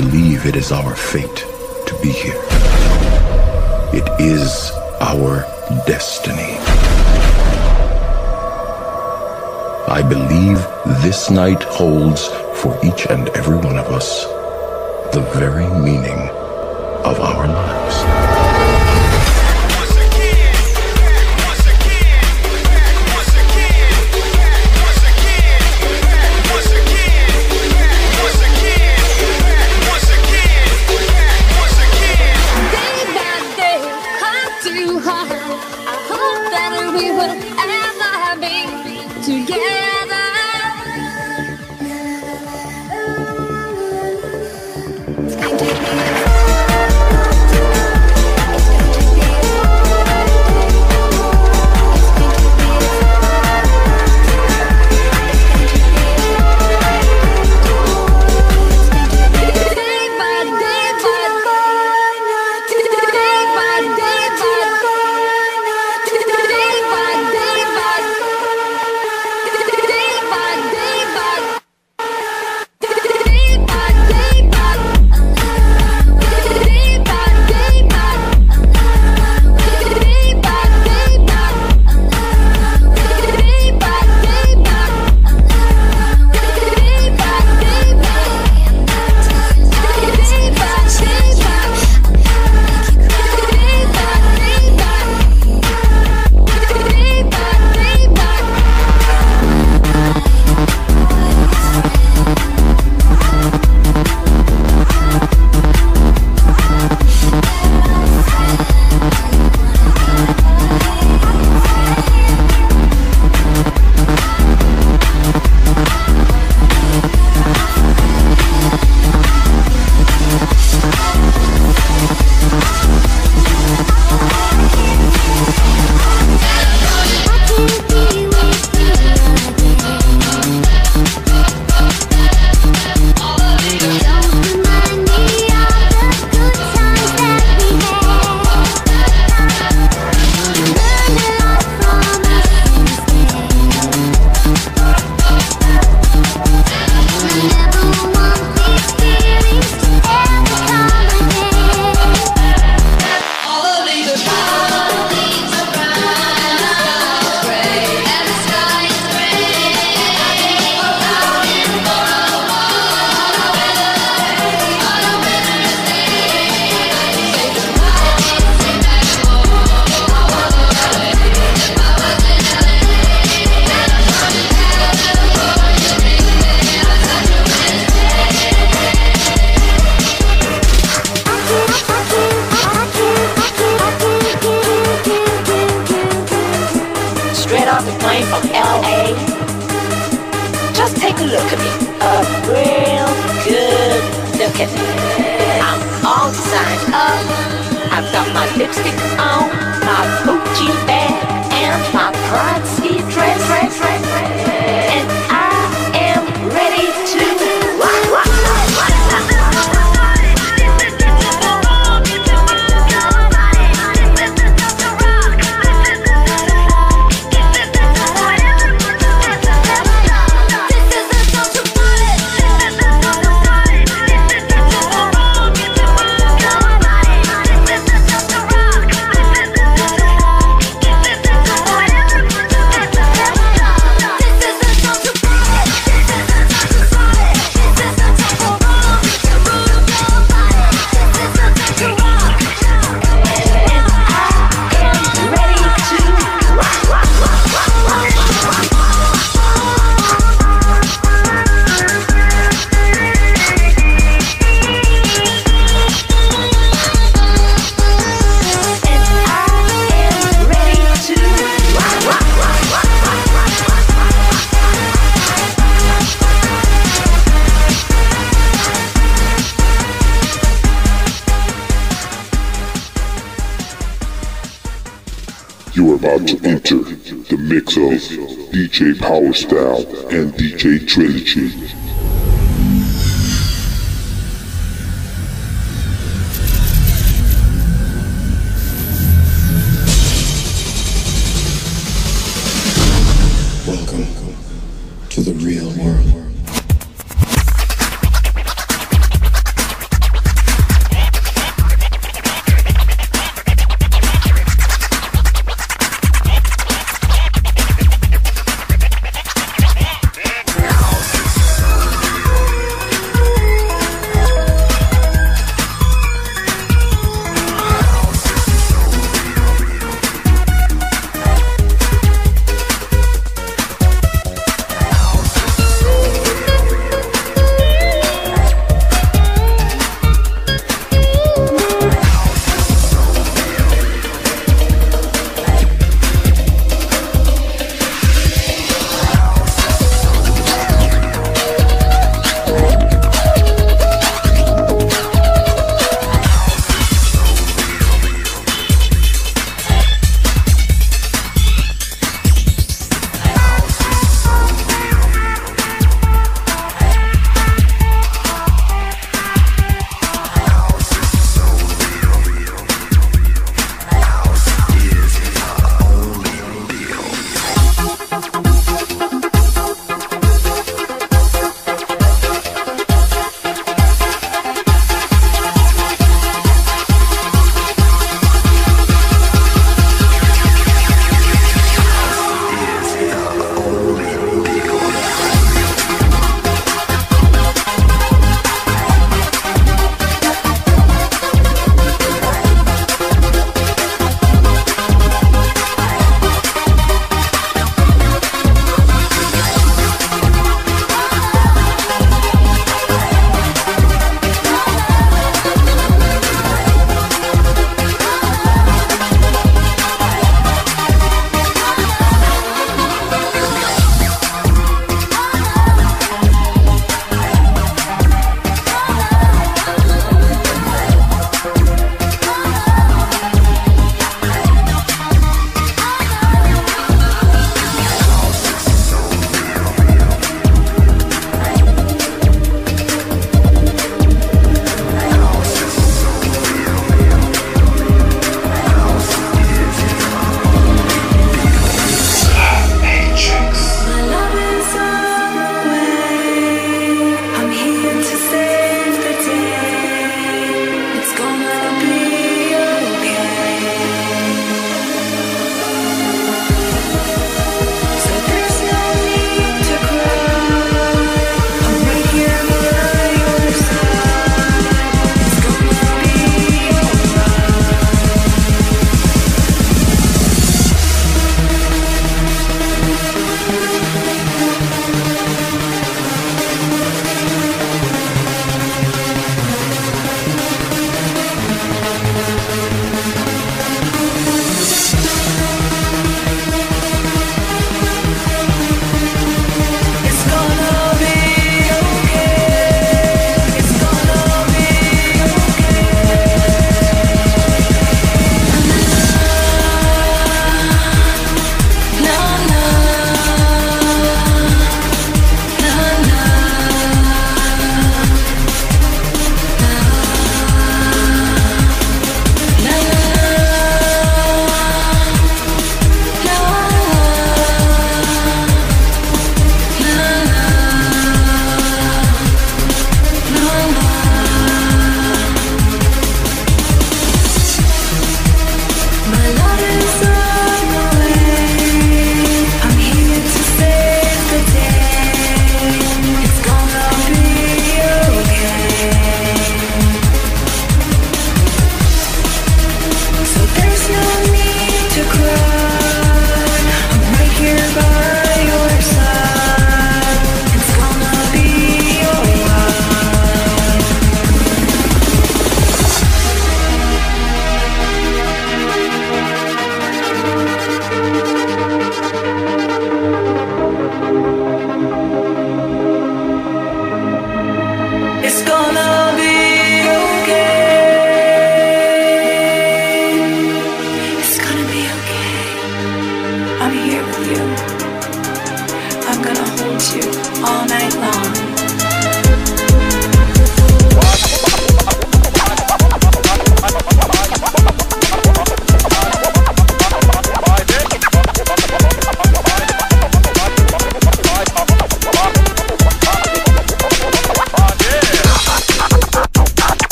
believe it is our fate to be here. It is our destiny. I believe this night holds for each and every one of us the very meaning of our lives. DJ Powerstyle and DJ Trilogy.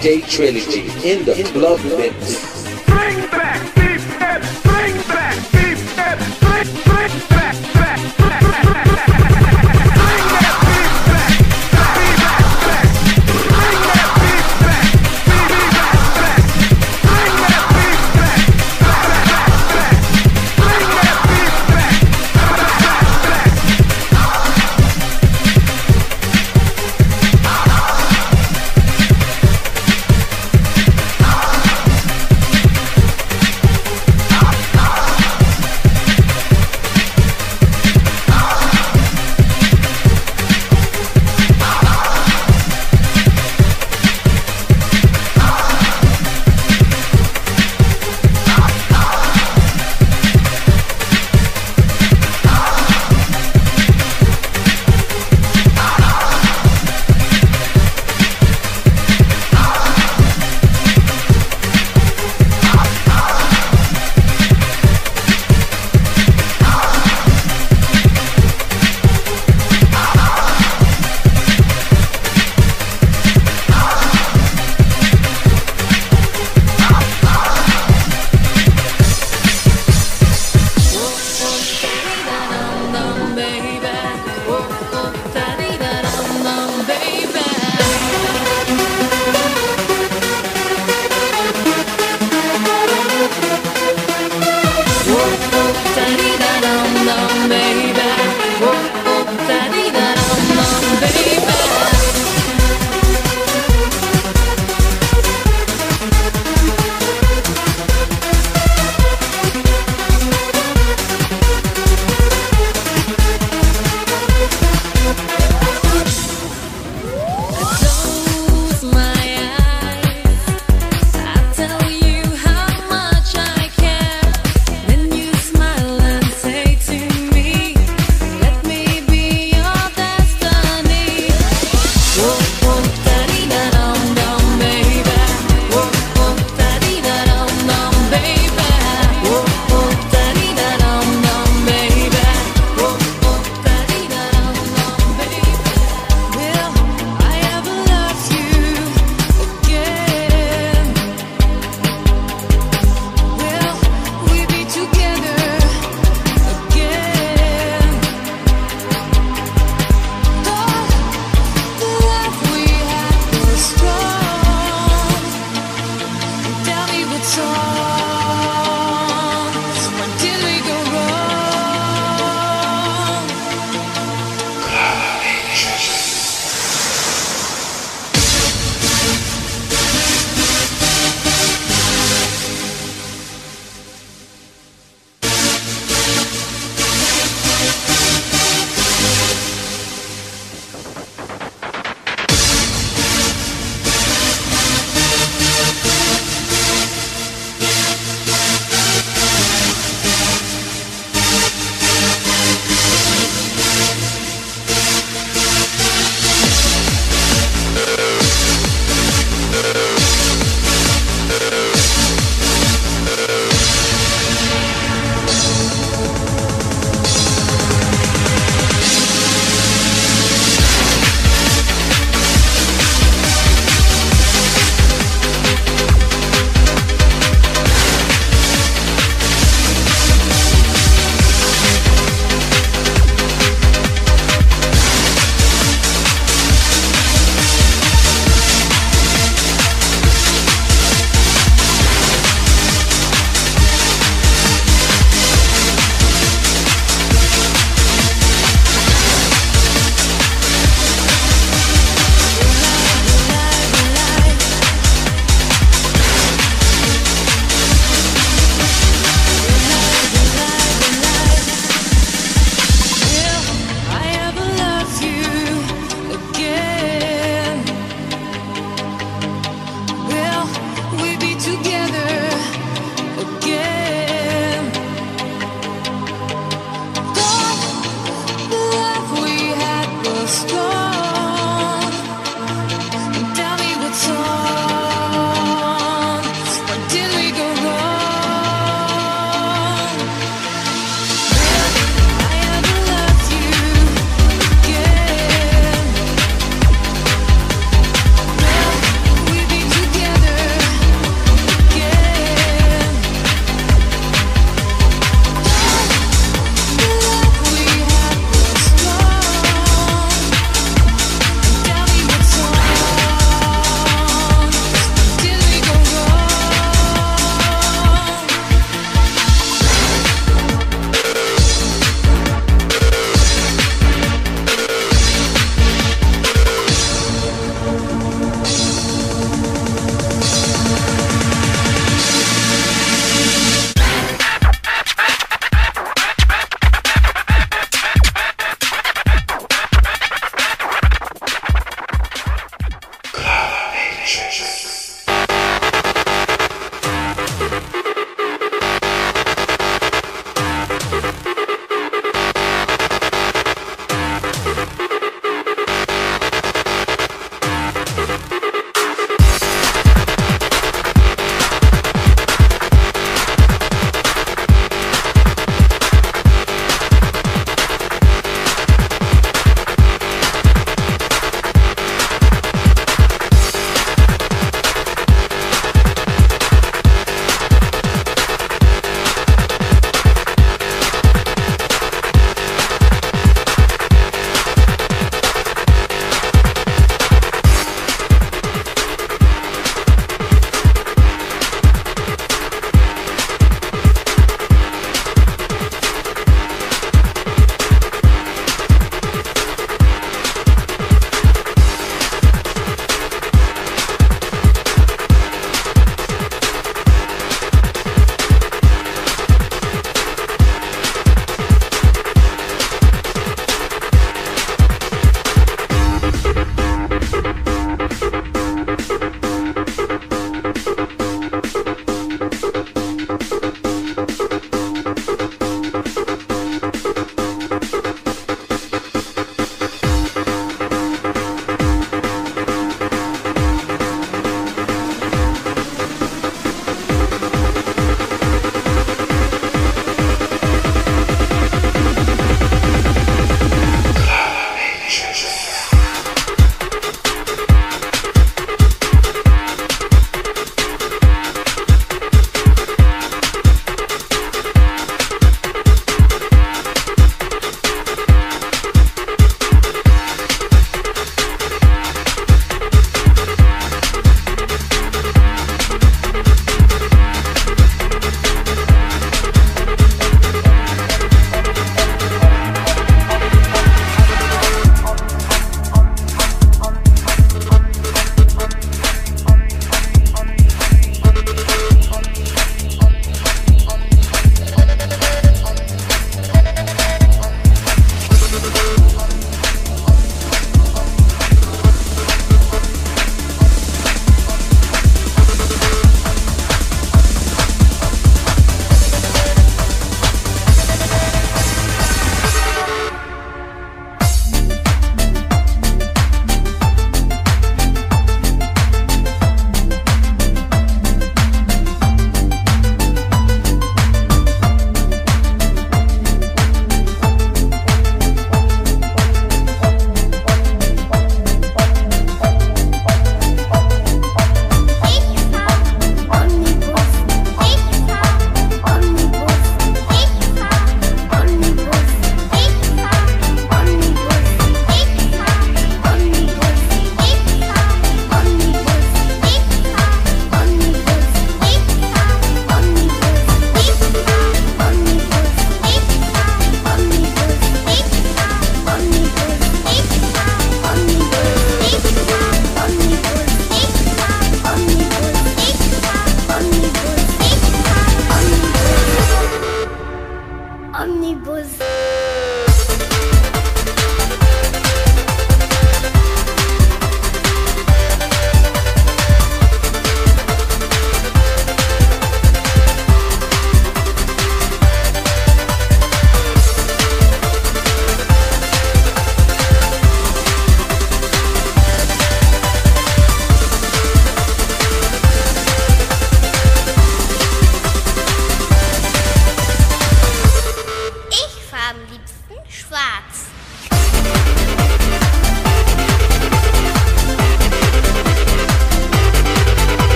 DJ Trilogy in the club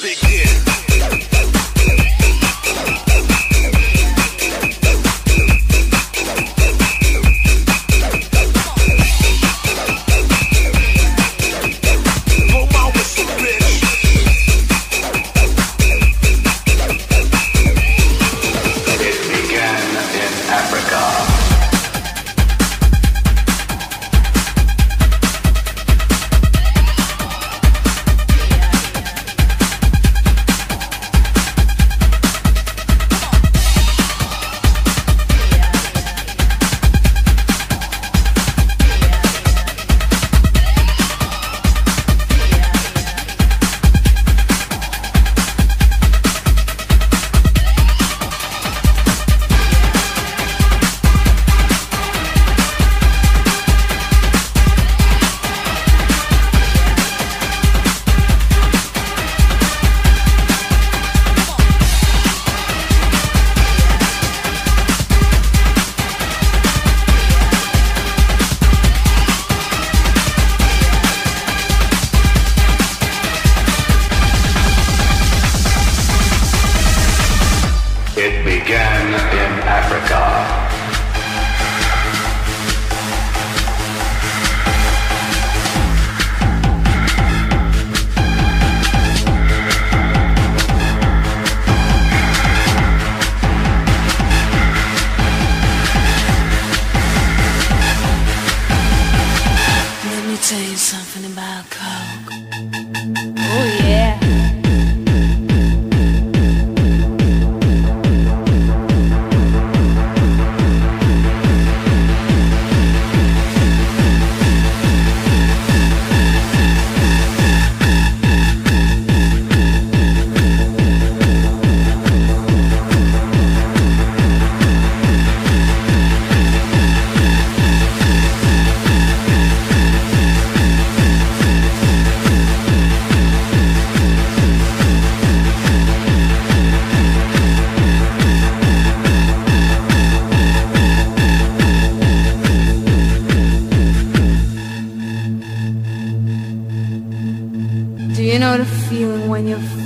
Big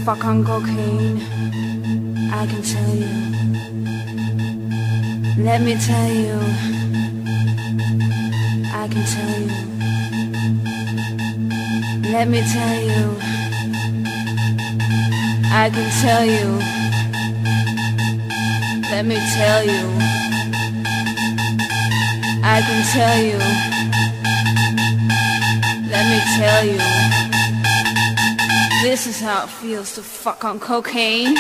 fuck on cocaine, I can tell you. Let me tell you, I can tell you. Let me tell you, I can tell you. Let me tell you, I can tell you. Let me tell you. This is how it feels to fuck on cocaine.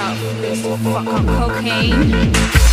up fuck up cocaine.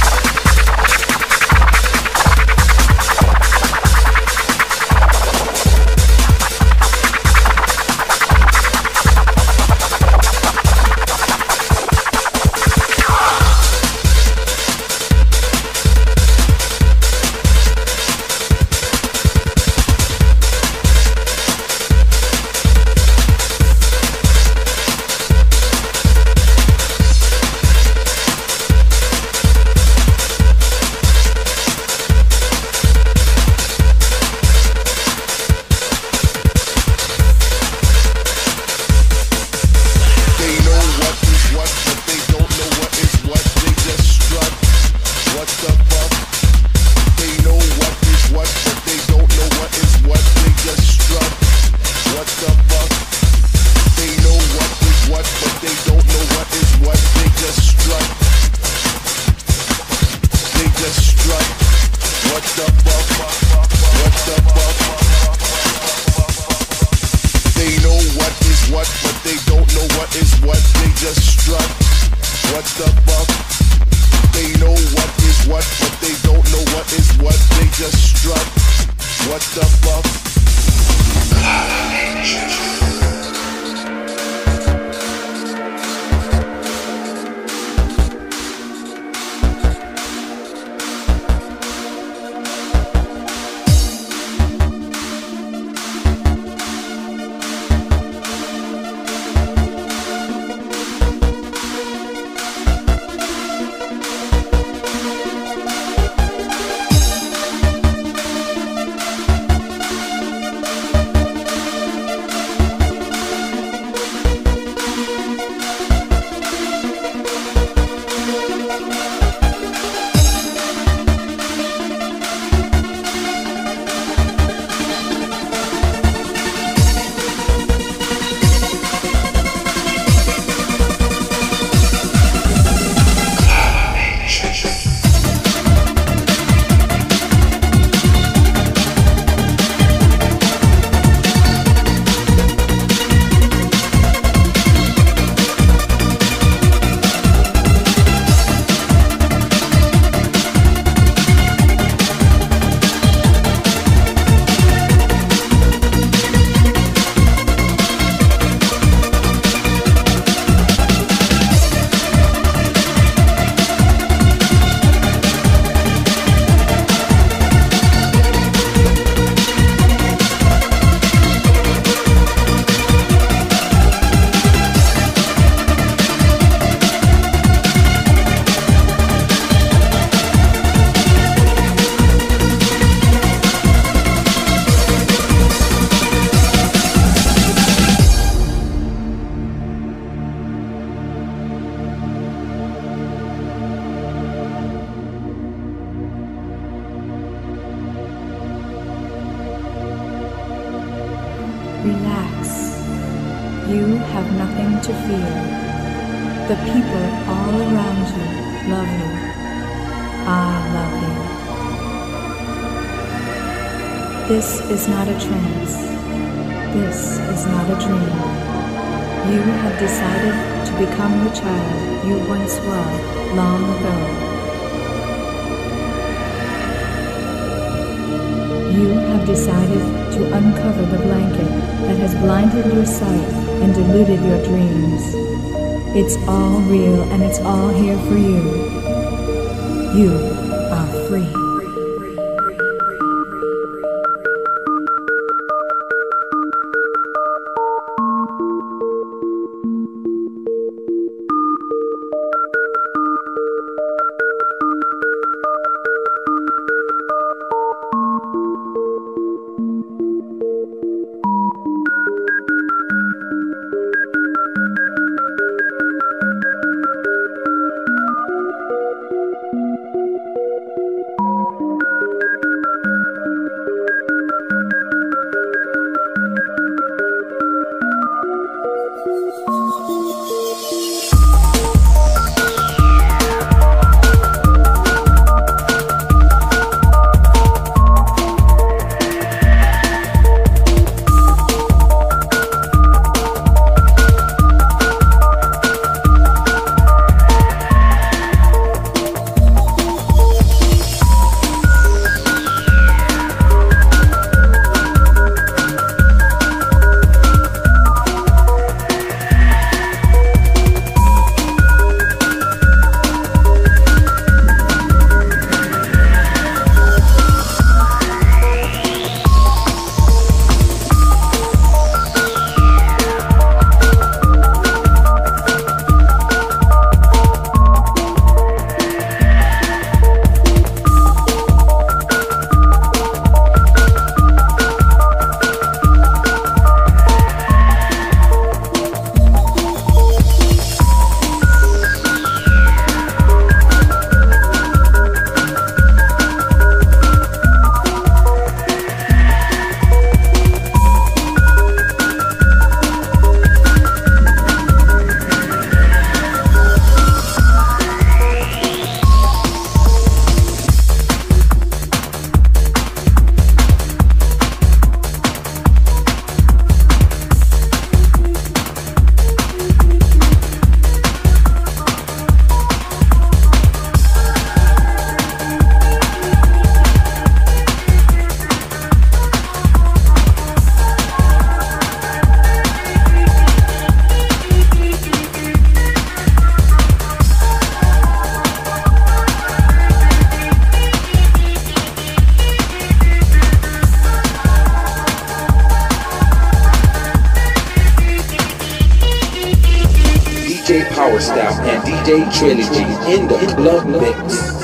Powerstyle and DJ Trilogy in the club mix.